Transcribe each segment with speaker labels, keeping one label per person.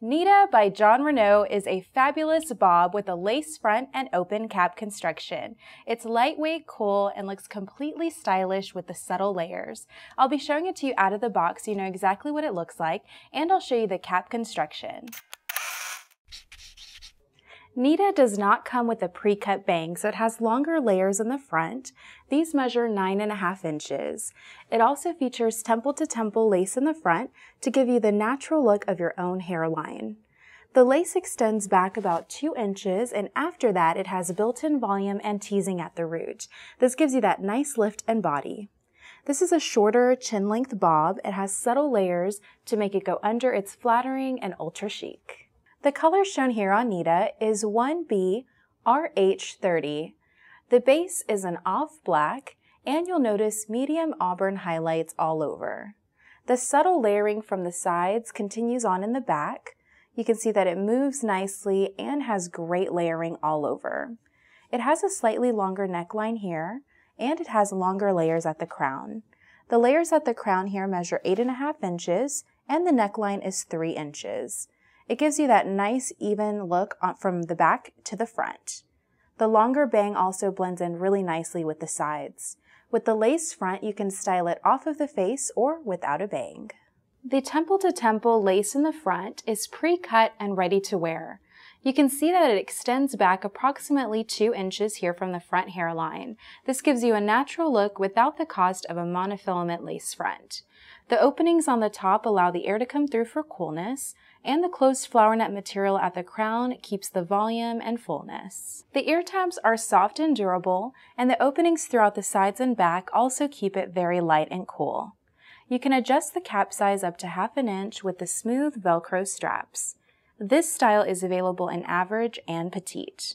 Speaker 1: Nita by Jon Renau is a fabulous bob with a lace front and open cap construction. It's lightweight, cool, and looks completely stylish with the subtle layers. I'll be showing it to you out of the box so you know exactly what it looks like, and I'll show you the cap construction. Nita does not come with a pre-cut bang, so it has longer layers in the front. These measure nine and a half inches. It also features temple-to-temple -temple lace in the front to give you the natural look of your own hairline. The lace extends back about two inches, and after that, it has built-in volume and teasing at the root. This gives you that nice lift and body. This is a shorter chin-length bob. It has subtle layers to make it go under its flattering and ultra chic. The color shown here on Nita is 1B RH30. The base is an off black, and you'll notice medium auburn highlights all over. The subtle layering from the sides continues on in the back. You can see that it moves nicely and has great layering all over. It has a slightly longer neckline here, and it has longer layers at the crown. The layers at the crown here measure 8.5 inches, and the neckline is 3 inches. It gives you that nice even look from the back to the front. The longer bang also blends in really nicely with the sides. With the lace front, you can style it off of the face or without a bang. The temple to temple lace in the front is pre-cut and ready to wear. You can see that it extends back approximately 2 inches here from the front hairline. This gives you a natural look without the cost of a monofilament lace front. The openings on the top allow the air to come through for coolness, and the closed flower net material at the crown keeps the volume and fullness. The ear tabs are soft and durable, and the openings throughout the sides and back also keep it very light and cool. You can adjust the cap size up to half an inch with the smooth Velcro straps. This style is available in average and petite.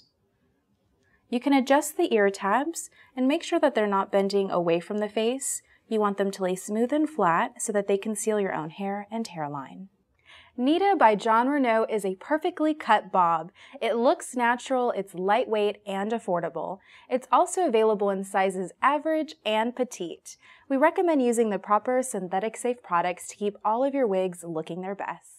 Speaker 1: You can adjust the ear tabs and make sure that they're not bending away from the face. You want them to lay smooth and flat so that they conceal your own hair and hairline. Nita by Jon Renau is a perfectly cut bob. It looks natural, it's lightweight and affordable. It's also available in sizes average and petite. We recommend using the proper synthetic safe products to keep all of your wigs looking their best.